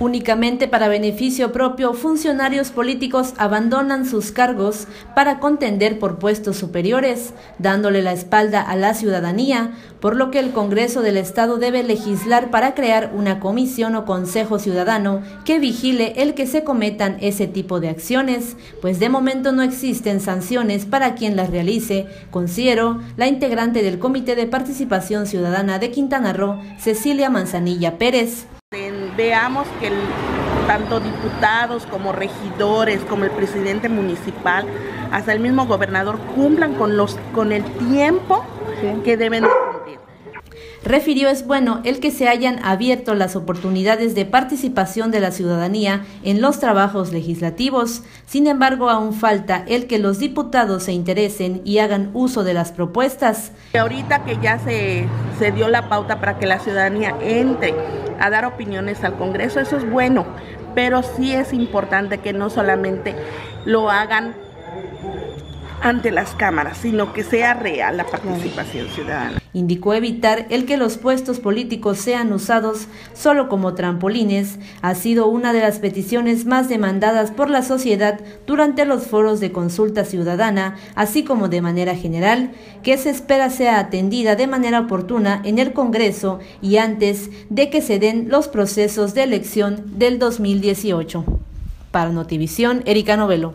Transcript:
Únicamente para beneficio propio, funcionarios políticos abandonan sus cargos para contender por puestos superiores, dándole la espalda a la ciudadanía, por lo que el Congreso del Estado debe legislar para crear una comisión o consejo ciudadano que vigile el que se cometan ese tipo de acciones, pues de momento no existen sanciones para quien las realice, considero la integrante del Comité de Participación Ciudadana de Quintana Roo, Cecilia Manzanilla Pérez veamos que tanto diputados como regidores, como el presidente municipal, hasta el mismo gobernador cumplan con, los, con el tiempo que deben refirió es bueno el que se hayan abierto las oportunidades de participación de la ciudadanía en los trabajos legislativos. Sin embargo, aún falta el que los diputados se interesen y hagan uso de las propuestas. Ahorita que ya se, se dio la pauta para que la ciudadanía entre a dar opiniones al Congreso, eso es bueno, pero sí es importante que no solamente lo hagan ante las cámaras, sino que sea real la participación ciudadana. Indicó evitar el que los puestos políticos sean usados solo como trampolines. Ha sido una de las peticiones más demandadas por la sociedad durante los foros de consulta ciudadana, así como de manera general, que se espera sea atendida de manera oportuna en el Congreso y antes de que se den los procesos de elección del 2018. Para Notivisión, Erika Novelo.